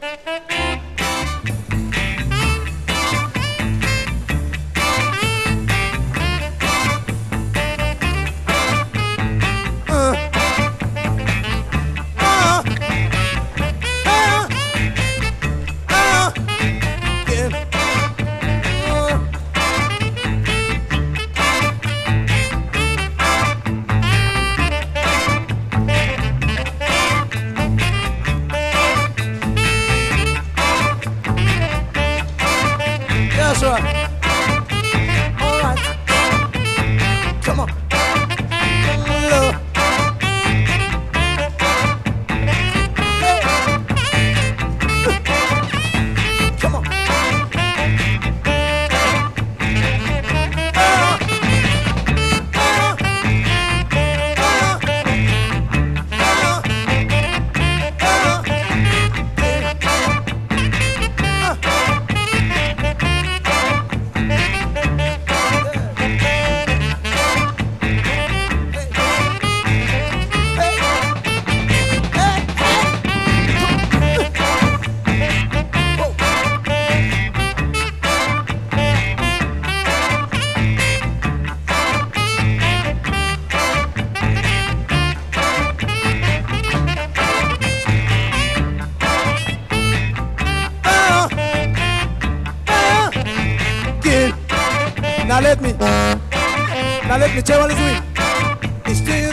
Thank you. Right. All right. Come on. Now let me, now let me tell you what it's doing. It's still